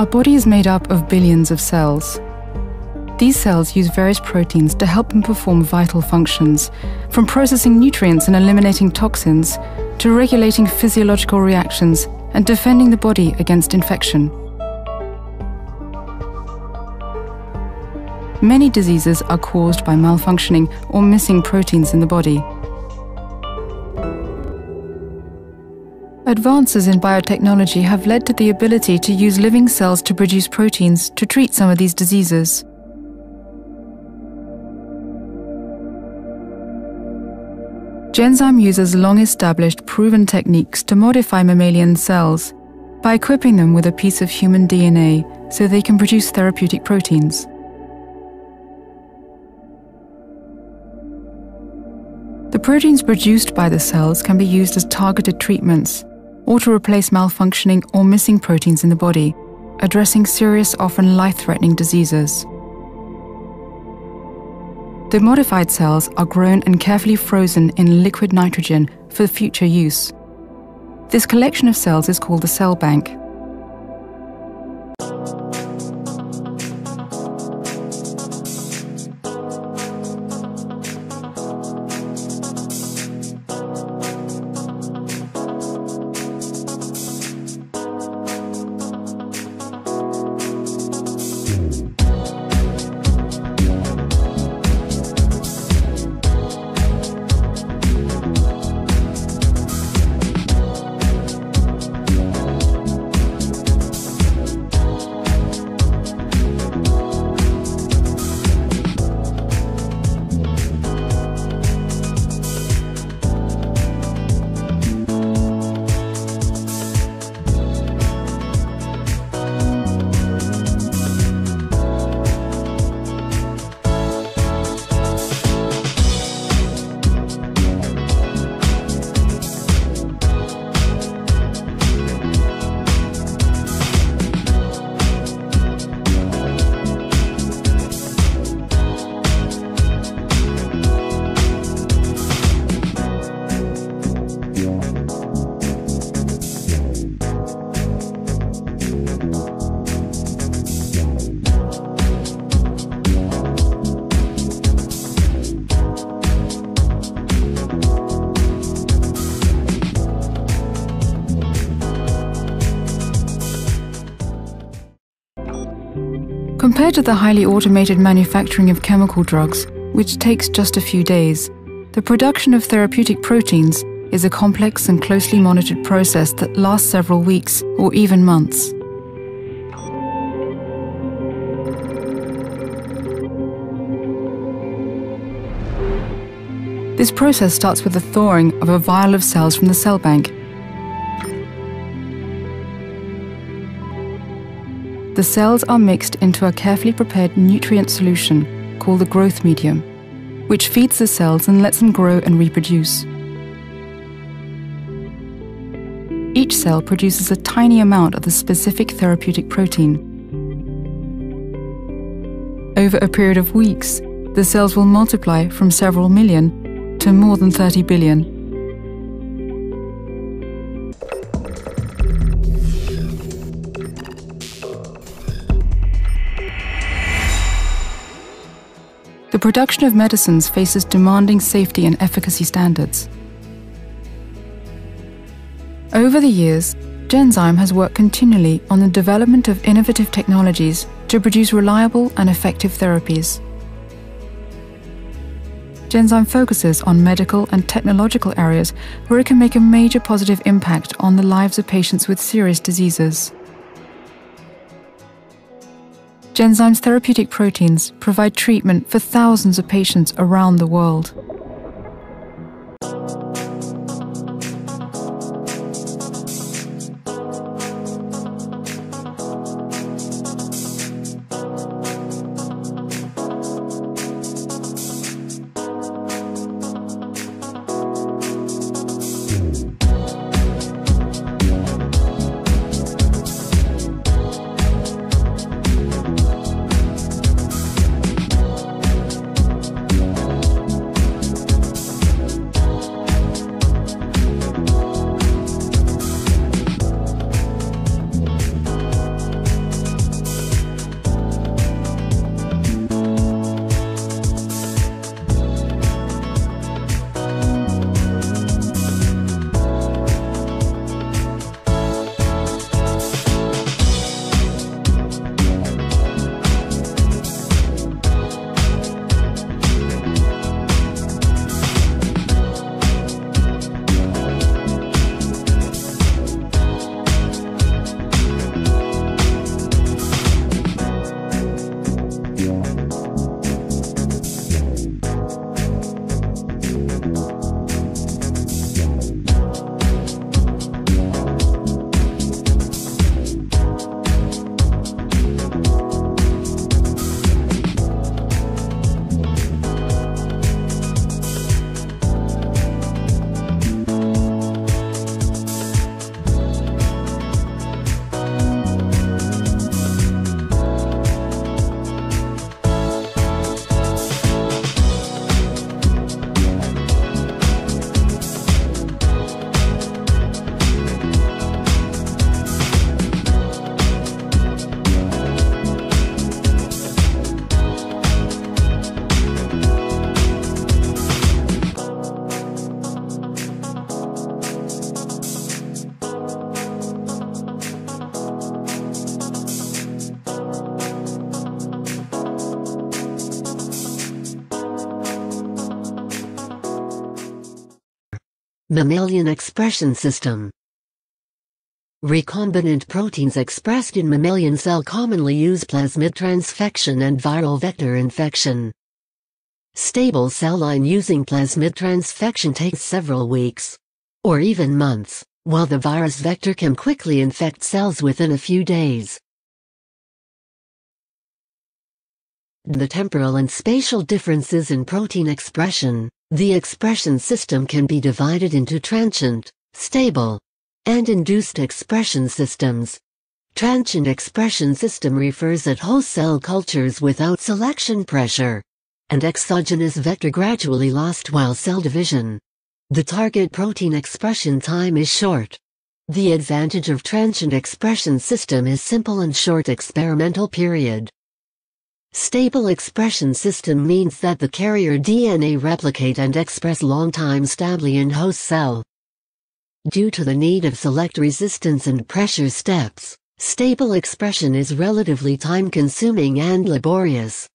Our body is made up of billions of cells. These cells use various proteins to help them perform vital functions, from processing nutrients and eliminating toxins to regulating physiological reactions and defending the body against infection. Many diseases are caused by malfunctioning or missing proteins in the body. Advances in biotechnology have led to the ability to use living cells to produce proteins to treat some of these diseases. Genzyme uses long-established, proven techniques to modify mammalian cells by equipping them with a piece of human DNA so they can produce therapeutic proteins. The proteins produced by the cells can be used as targeted treatments or to replace malfunctioning or missing proteins in the body, addressing serious, often life-threatening diseases. The modified cells are grown and carefully frozen in liquid nitrogen for future use. This collection of cells is called the cell bank. Compared to the highly automated manufacturing of chemical drugs, which takes just a few days, the production of therapeutic proteins is a complex and closely monitored process that lasts several weeks or even months. This process starts with the thawing of a vial of cells from the cell bank The cells are mixed into a carefully prepared nutrient solution called the growth medium, which feeds the cells and lets them grow and reproduce. Each cell produces a tiny amount of the specific therapeutic protein. Over a period of weeks, the cells will multiply from several million to more than 30 billion. The production of medicines faces demanding safety and efficacy standards. Over the years, Genzyme has worked continually on the development of innovative technologies to produce reliable and effective therapies. Genzyme focuses on medical and technological areas where it can make a major positive impact on the lives of patients with serious diseases. Genzyme's therapeutic proteins provide treatment for thousands of patients around the world. Mammalian expression system. Recombinant proteins expressed in mammalian cell commonly use plasmid transfection and viral vector infection. Stable cell line using plasmid transfection takes several weeks, or even months, while the virus vector can quickly infect cells within a few days. The temporal and spatial differences in protein expression, the expression system can be divided into transient, stable, and induced expression systems. Transient expression system refers at whole cell cultures without selection pressure, and exogenous vector gradually lost while cell division. The target protein expression time is short. The advantage of transient expression system is simple and short experimental period. Stable expression system means that the carrier DNA replicate and express long time stably in host cell. Due to the need of select resistance and pressure steps, stable expression is relatively time-consuming and laborious.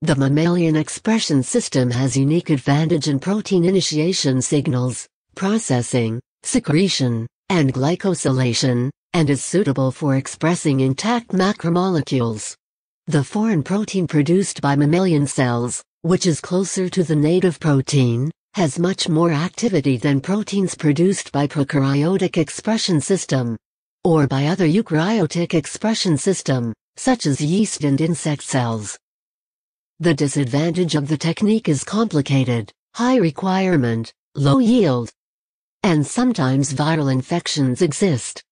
The mammalian expression system has unique advantage in protein initiation signals, processing, secretion, and glycosylation, and is suitable for expressing intact macromolecules. The foreign protein produced by mammalian cells, which is closer to the native protein, has much more activity than proteins produced by prokaryotic expression system or by other eukaryotic expression system, such as yeast and insect cells. The disadvantage of the technique is complicated, high requirement, low yield, and sometimes viral infections exist.